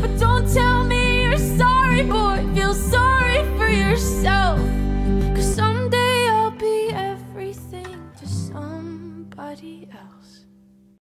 But don't tell me you're sorry, boy. Feel sorry for yourself. Cause someday I'll be everything to somebody else.